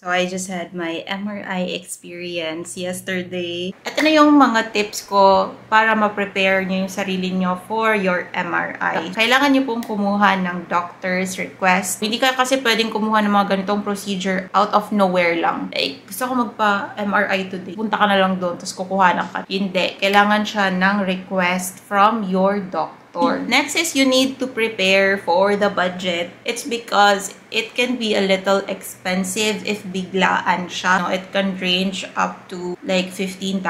So, I just had my MRI experience yesterday. Ito na yung mga tips ko para ma-prepare nyo yung sarili nyo for your MRI. Kailangan nyo pong kumuha ng doctor's request. Hindi ka kasi pwedeng kumuha ng mga ganitong procedure out of nowhere lang. Like, gusto ko magpa-MRI today. Punta ka na lang doon, tapos kukuha na ka. Hindi. Kailangan siya ng request from your doctor. Next is you need to prepare for the budget. It's because it can be a little expensive if biglaan siya. No, it can range up to like 15,000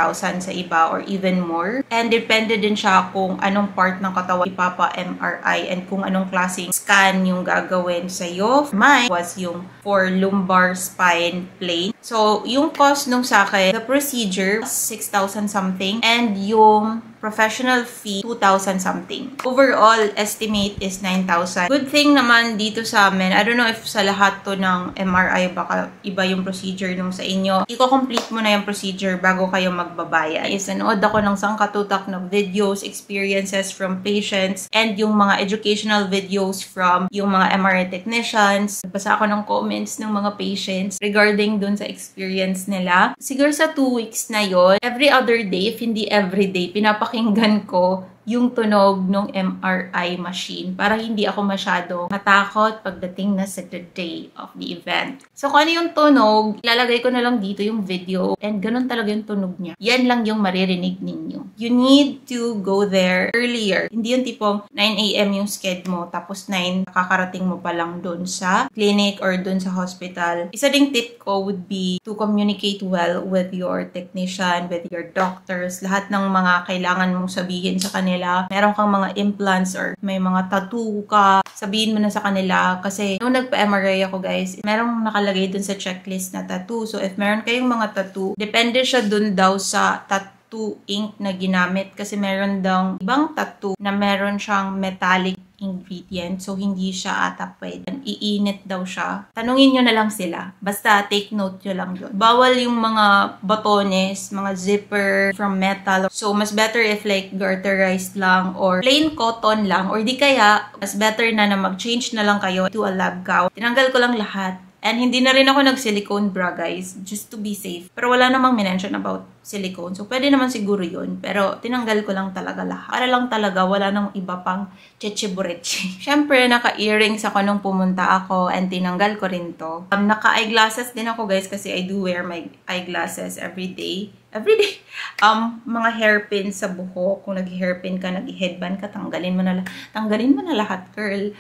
sa iba or even more. And depende din siya kung anong part ng katawan ipapa-MRI and kung anong klaseng scan yung gagawin sa iyo. Mine was yung for lumbar spine plane. So, yung cost nung sa akin, the procedure, 6,000 something. And yung professional fee, 2,000 something. Overall, estimate is 9,000. Good thing naman dito sa amin, I don't know if sa lahat to ng MRI, baka iba yung procedure nung sa inyo. Iko-complete mo na yung procedure bago kayo magbabayad. Is nanood ako ng sangkatutak na videos, experiences from patients, and yung mga educational videos from yung mga MRI technicians. Nagbasa ako ng comments ng mga patients regarding dun sa experience nila. Siguro sa two weeks na yon every other day, if hindi every day, pinapakinggan ko yung tunog ng MRI machine para hindi ako masyado matakot pagdating na sa the day of the event. So, kung ano yung tunog, ilalagay ko na lang dito yung video and ganun talaga yung tunog niya. Yan lang yung maririnig ninyo. You need to go there earlier. Hindi yung tipong 9 a.m. yung sked mo tapos 9 kakarating mo pa lang dun sa clinic or dun sa hospital. Isa ding tip ko would be to communicate well with your technician, with your doctors, lahat ng mga kailangan mong sabihin sa kanila kanila, meron kang mga implants or may mga tattoo ka, sabihin mo na sa kanila. Kasi nung nagpa-MRI ako guys, merong nakalagay dun sa checklist na tattoo. So if meron kayong mga tattoo, depende siya dun daw sa tattoo ink na ginamit kasi meron daw ibang tattoo na meron siyang metallic ingredient. So, hindi siya ata pwede. Iinit daw siya. Tanungin nyo na lang sila. Basta, take note nyo lang yun. Bawal yung mga botones, mga zipper from metal. So, mas better if like garterized lang or plain cotton lang. Or di kaya, mas better na na mag-change na lang kayo to a lab gown. Tinanggal ko lang lahat And hindi na rin ako nag-silicone bra, guys, just to be safe. Pero wala namang minention about silicone. So, pwede naman siguro yun. Pero, tinanggal ko lang talaga lahat. Para lang talaga, wala nang iba pang chechebureche. Siyempre, naka-earrings ako nung pumunta ako and tinanggal ko rin to. Um, naka-eyeglasses din ako, guys, kasi I do wear my eyeglasses every day everyday. Um, mga hairpin sa buhok. Kung nag-hairpin ka, nag-headband ka, tanggalin mo na, tanggalin mo na lahat, girl.